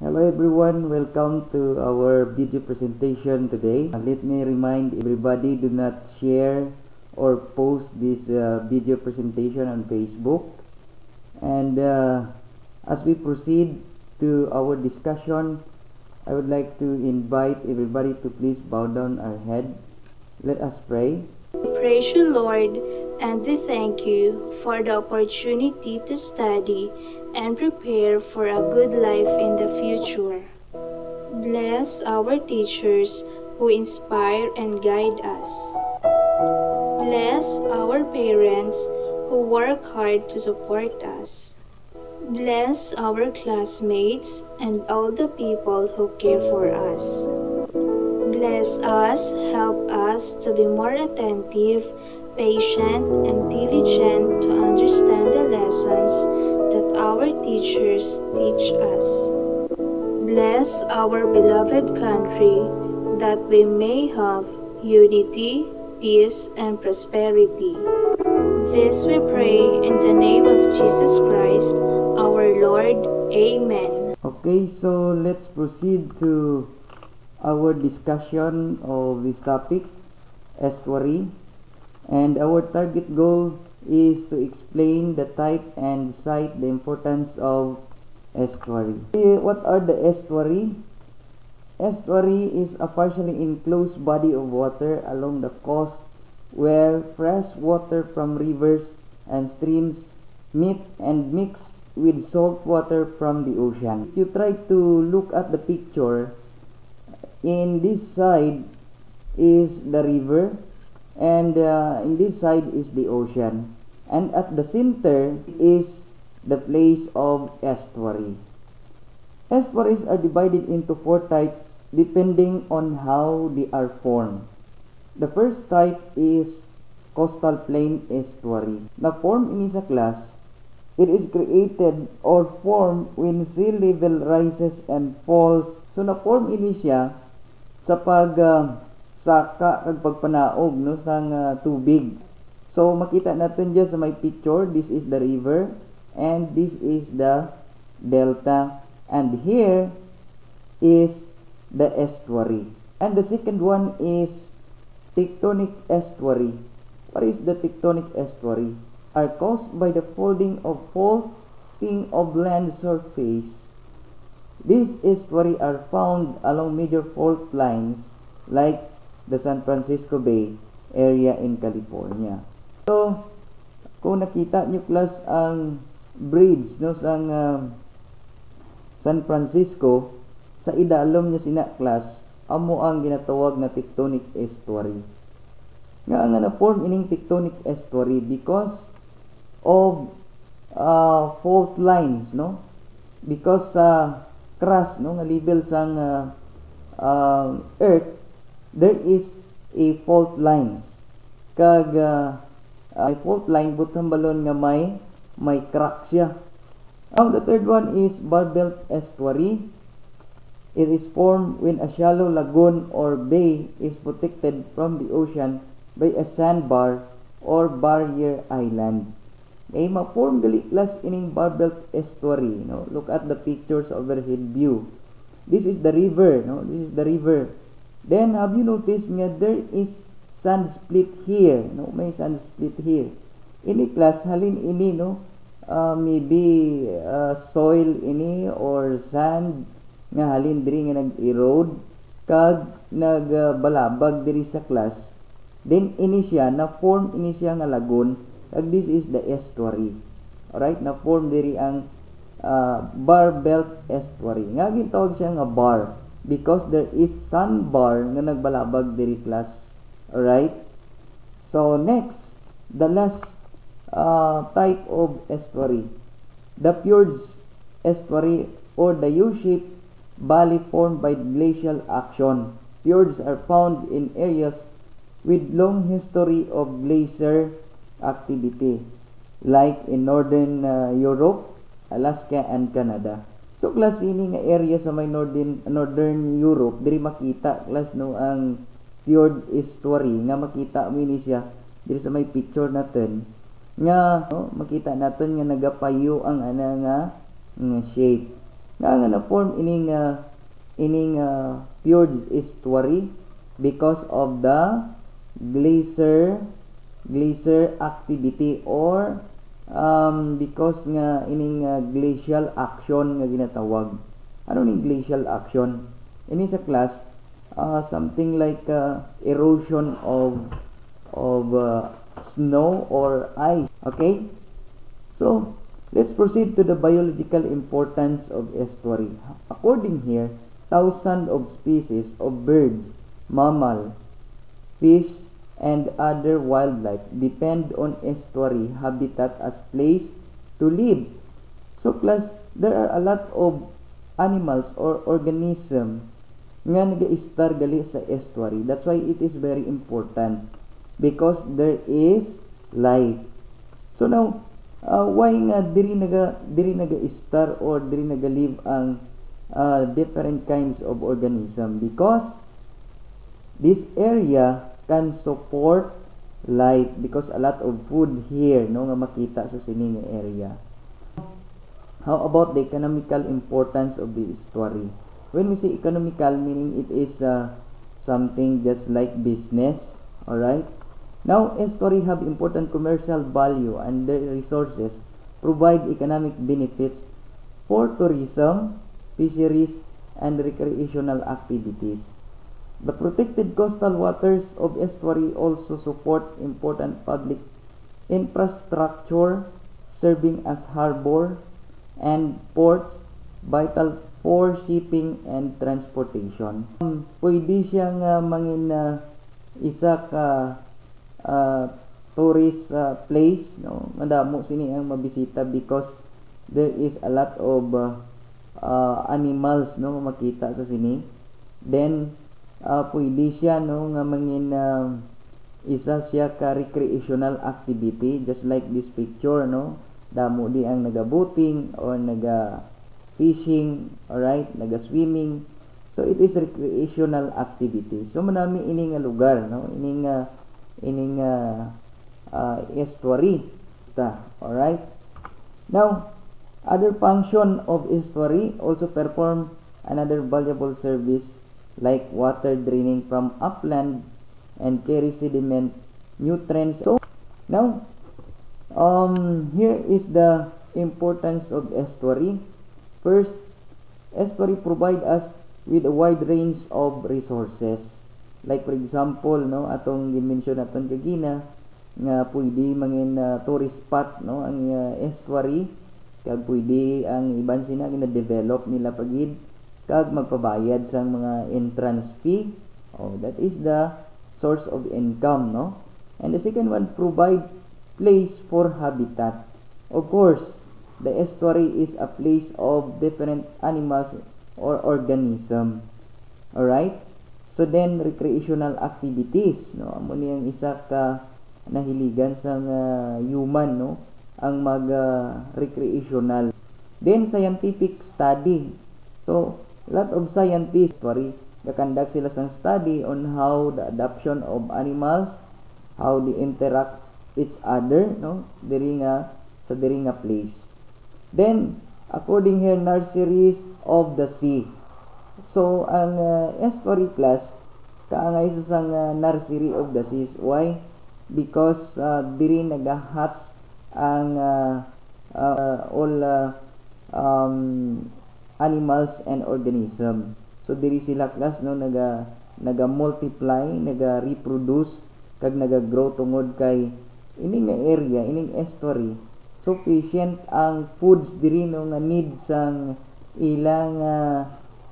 Hello everyone, welcome to our video presentation today. Uh, let me remind everybody do not share or post this uh, video presentation on Facebook. And uh, as we proceed to our discussion, I would like to invite everybody to please bow down our head. Let us pray. Praise you, Lord, and we thank you for the opportunity to study and prepare for a good life in the future. Bless our teachers who inspire and guide us. Bless our parents who work hard to support us. Bless our classmates and all the people who care for us. Bless us, help us to be more attentive, patient, and diligent to understand the lessons that our teachers teach us. Bless our beloved country that we may have unity, peace, and prosperity. This we pray in the name of Jesus Christ, our Lord. Amen. Okay, so let's proceed to our discussion of this topic, estuary. And our target goal is to explain the type and cite the importance of estuary. Eh, What are the estuary? Estuary is a partially enclosed body of water along the coast where fresh water from rivers and streams meet and mix with salt water from the ocean. If you try to look at the picture, in this side is the river and uh, in this side is the ocean and at the center is the place of estuary. Estuaries are divided into four types depending on how they are formed. The first type is coastal plain estuary. Na form ini sa class, it is created or formed when sea level rises and falls. So na form ini siya sa pag uh, saka kag pagpanaog no sang uh, tubig. So makita natin dyan sa may picture, this is the river and this is the delta and here is the estuary. And the second one is tectonic estuary. What is the tectonic estuary? Are caused by the folding of faulting of land surface. These estuary are found along major fault lines like the San Francisco Bay area in California. So, kung nakita nyo class ang bridge no sang uh, San Francisco sa idalom niya sina class amo ang ginatawag na tectonic estuary nga nga na form ining tectonic estuary because of uh, fault lines no because sa uh, crust no nga level sang uh, uh, earth there is a fault lines kag uh, uh, fault line butang balon nga may may crack siya now the third one is barbelt estuary It is formed when a shallow lagoon or bay is protected from the ocean by a sandbar or barrier island. May ma-form gali class ining barbelt estuary. No? Look at the pictures overhead view. This is the river. No? This is the river. Then, have you noticed nga there is sand split here? No? May sand split here. Ini class, halin ini, no? Uh, maybe uh, soil ini or sand nga halin diri nga nag-erode kag nagbalabag diri sa class then ini siya na form ini siya nga lagoon kag this is the estuary alright na form diri ang uh, bar belt estuary nga gitawag siya nga bar because there is sandbar nga nagbalabag diri class alright so next the last uh, type of estuary the fjords estuary or the U-shaped valley formed by glacial action. Fjords are found in areas with long history of glacier activity, like in northern uh, Europe, Alaska, and Canada. So class ini nga area sa may northern northern Europe diri makita class no ang fjord estuary nga makita mo ini siya diri sa may picture natin. Nga no, makita natin nga nagapayo ang ana nga, nga shape. Nga nga na form ining uh, ining uh, fjords estuary because of the glacier glacier activity or um, because nga ining uh, glacial action nga ginatawag. Ano ni glacial action? Ini sa class uh, something like uh, erosion of of uh, snow or ice. Okay? So let's proceed to the biological importance of estuary. According here thousands of species of birds mammal fish and other wildlife depend on estuary habitat as place to live. So class, there are a lot of animals or organism nga nag-star gali sa estuary. That's why it is very important because there is life. So now, uh, why nga diri naga diri naga-star or diri naga-live ang uh, different kinds of organism because this area can support life because a lot of food here no nga makita sa sining area. How about the economical importance of the story when we say economical meaning it is uh, something just like business all right now estuary have important commercial value and their resources provide economic benefits for tourism fisheries and recreational activities The protected coastal waters of estuary also support important public infrastructure serving as harbors and ports vital for shipping and transportation. Um, pwede siyang uh, mangin uh, isa ka uh, tourist uh, place no? Madamo sini ang mabisita because there is a lot of uh, uh, animals no? Makita sa sini. Then uh, pwede siya no nga mangin uh, isa siya ka recreational activity just like this picture no? Damo di ang naga-boating or naga fishing alright? Naga swimming so it is recreational activity. So manami ini nga lugar no? Ini nga ini nga uh, estuary ta alright? Now other function of estuary also perform another valuable service like water draining from upland and carry sediment nutrients. So now um, here is the importance of estuary. First, estuary provide us with a wide range of resources. Like for example, no, atong dimension naton kagina nga pwede mangin uh, tourist spot no ang uh, estuary kag pwede ang iban sina gina-develop nila pagid kag magpabayad sa mga entrance fee. Oh that is the source of income no? And the second one provide place for habitat. Of course the estuary is a place of different animals or organism. All right so then recreational activities no? Amo ni ang isa ka nahiligan sa uh, human no? Ang mag uh, recreational. Then scientific study. So lot of scientists worry conduct sila sang study on how the adoption of animals how they interact each other no? Diri nga sa diri nga place. Then according here nurseries of the sea. So ang uh, estuary class kaangay sa sang uh, nursery of the seas. Why? Because uh, diri nagahatch ang uh, uh, all uh, um, animals and organism. So diri sila class no naga naga multiply, naga reproduce kag naga grow tungod kay ining nga area, ining estuary. Sufficient ang foods diri no nga need sang ilang uh,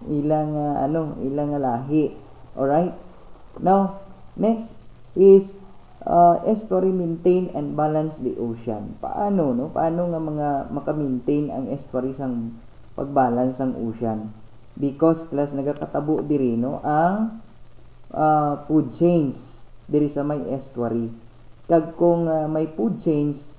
ilang uh, ano ilang lahi. Alright? Now next is uh, estuary maintain and balance the ocean. Paano no? Paano nga mga maka-maintain ang estuary sang pagbalance ang ocean because class nagakatabo diri no ang uh, food chains diri sa may estuary. Kag kung uh, may food chains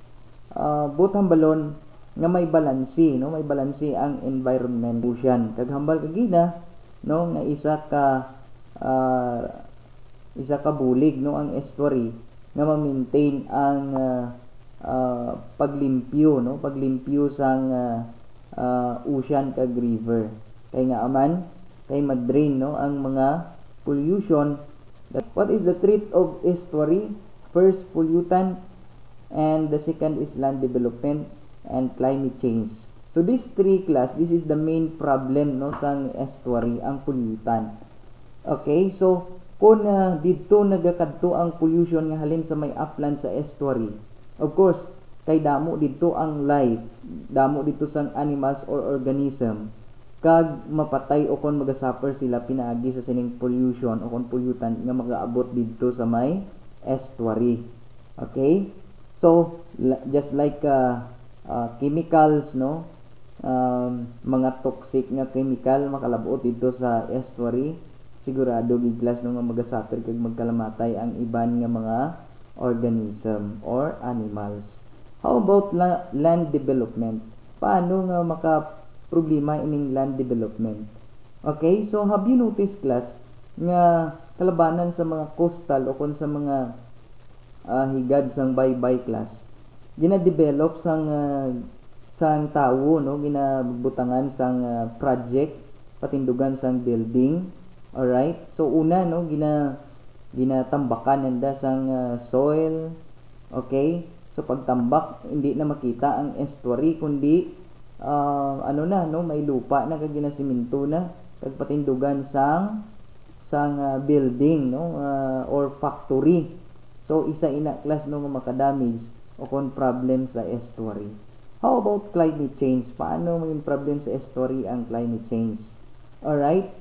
uh, butang balon nga may balansi no may balansi ang environment. Ocean kag hambal kagina no nga isa ka uh, isa ka bulig no ang estuary nga ma-maintain ang uh, uh, paglimpyo no paglimpyo sang uh, uh, ocean kag river kay nga aman kay mag-drain no ang mga pollution. That what is the threat of estuary? First pollutant. And the second is land development and climate change. So these three class this is the main problem no sang estuary ang pollutant. Okay so kung uh, dito nagakadto ang pollution nga halin sa may upland sa estuary of course kay damo dito ang life damo dito sang animals or organism. Kag mapatay o kon magasuffer sila pinaagi sa sining pollution o kon pollutant nga magaabot dito sa may estuary. Okay? So just like uh, uh, chemicals no? Um, mga toxic nga chemical makalabot dito sa estuary sigurado giglas no? Nga magasuffer kag magkalamatay ang iban nga mga organism or animals. How about la- land development? Paano nga maka problema ining land development? Okay, so have you noticed class nga kalabanan sa mga coastal o kon sa mga uh, higad sang bye-bye class gina-develop sang uh, sang tawo no ginabutangan sang uh, project patindugan sang building Alright? So una no gina ginatambakan nanda sang uh, soil. Okay? So pagtambak hindi na makita ang estuary kundi uh, ano na no may lupa na kag ginasiminto na kag patindugan sang sang uh, building no uh, or factory. So isa ina class no nga makadamage o kon problem sa estuary. How about climate change? Paano may problem sa estuary ang climate change? Alright?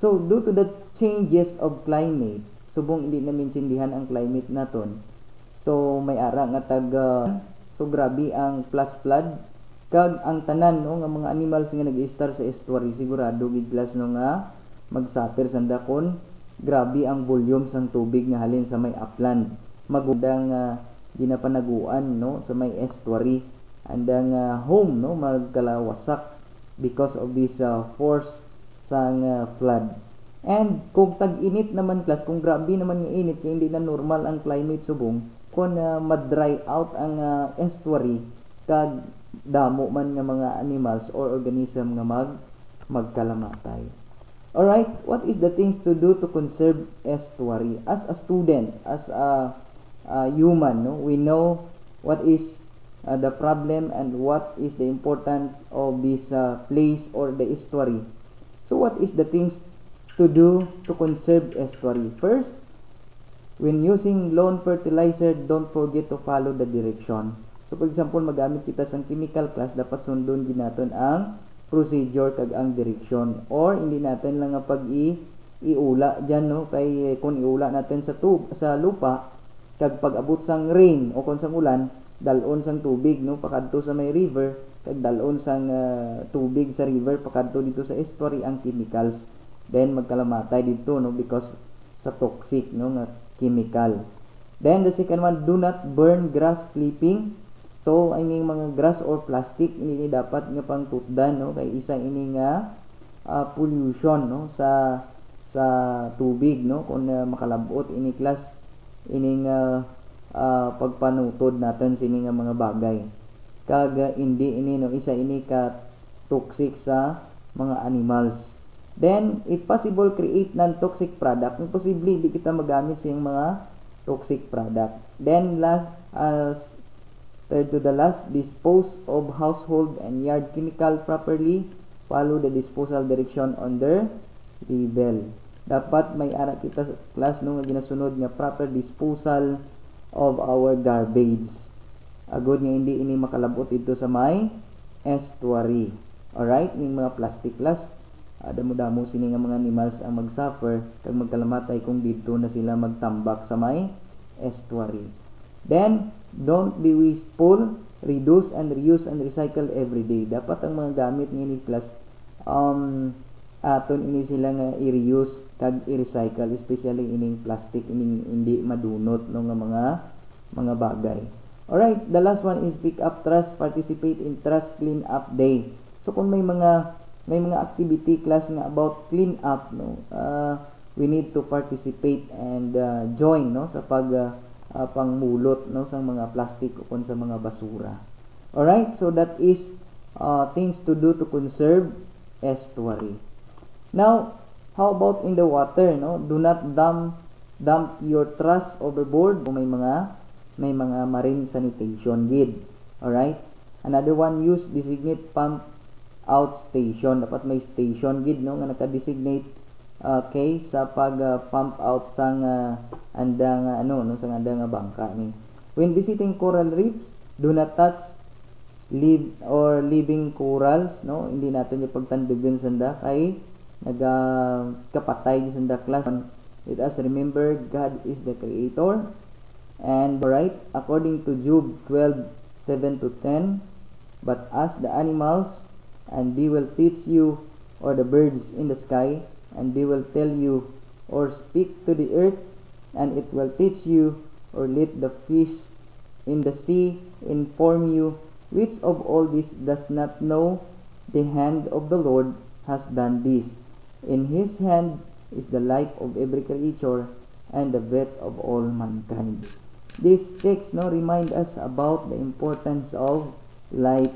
So, due to the changes of climate, subong hindi namin sindihan ang climate naton. So, may ara nga tag uh, so grabe ang plus flood. Kag ang tanan no nga mga animals nga nag-star sa estuary sigurado giglas no nga magsuffer sanda kon grabe ang volume sang tubig nga halin sa may upland. Magudang uh, ginapanaguan no sa may estuary. Andang uh, home no magkalawasak because of this uh, force sang uh, flood. And kung tag-init naman class, kung grabe naman yung init, kaya hindi na normal ang climate subong, kung uh, ma-dry out ang uh, estuary, kag damo man nga mga animals or organism nga mag magkalamatay. Alright, what is the things to do to conserve estuary? As a student, as a, a human, no, we know what is uh, the problem and what is the importance of this uh, place or the estuary So what is the things to do to conserve estuary? First, when using lawn fertilizer, don't forget to follow the direction. So for example, magamit kita sa chemical class, dapat sundon ginaton ang procedure kag ang direction or hindi natin lang pag i iula diyan no? Kay kung iula natin sa tub sa lupa kag pag abot sang rain o kung sang ulan dalon sang tubig no? Pakadto sa may river kag dalon sang uh, tubig sa river pakadto dito sa estuary ang chemicals. Then magkalamatay dito no? Because sa toxic no? Nga chemical. Then the second one do not burn grass clipping. So I mean mga grass or plastic ini dapat nga pang tutdan no? Kay isa ini nga uh, pollution no? Sa sa tubig no? Kung uh, makalabot ini class ining uh, uh, pagpanutod natin sini nga mga bagay. Kag hindi ini no? Isa ini ka toxic sa mga animals then if possible create non toxic product. Kung posible hindi kita magamit sa mga toxic product. Then last as third to the last dispose of household and yard chemical properly. Follow the disposal direction on their label dapat may ara kita sa class no nga ginasunod nga proper disposal of our garbage. Agod nga hindi ini makalabot dito sa may estuary. Alright, ning mga plastic las, damo-damo sini nga mga animals ang magsuffer kag magkalamatay kung dito na sila magtambak sa may estuary. Then, don't be wasteful, reduce and reuse and recycle every day. Dapat ang mga gamit ni class um, aton ini sila nga i-reuse kag i-recycle especially ining plastic ining hindi madunot no nga mga mga bagay alright the last one is pick up trash participate in trash clean up day so kung may mga may mga activity class nga about clean up no uh, we need to participate and uh, join no sa pag uh, uh, pangmulot no sa mga plastic o sa mga basura alright so that is uh, things to do to conserve estuary. Now, how about in the water, no? Do not dump dump your trash overboard o may mga may mga marine sanitation gid. Alright? Another one, use designate pump out station. Dapat may station gid no nga naka-designate uh, kay sa pag uh, pump out sang uh, andang uh, ano no sang andang uh, bangka ni. When visiting coral reefs, do not touch live or living corals no hindi natin yung pagtandugan sanda kay naga kapatay sa sanda class let us remember God is the creator and right according to Job 12 7 to 10 but ask the animals and they will teach you or the birds in the sky and they will tell you or speak to the earth and it will teach you or let the fish in the sea inform you which of all this does not know the hand of the Lord has done this. In his hand is the life of every creature and the breath of all mankind. This text no remind us about the importance of life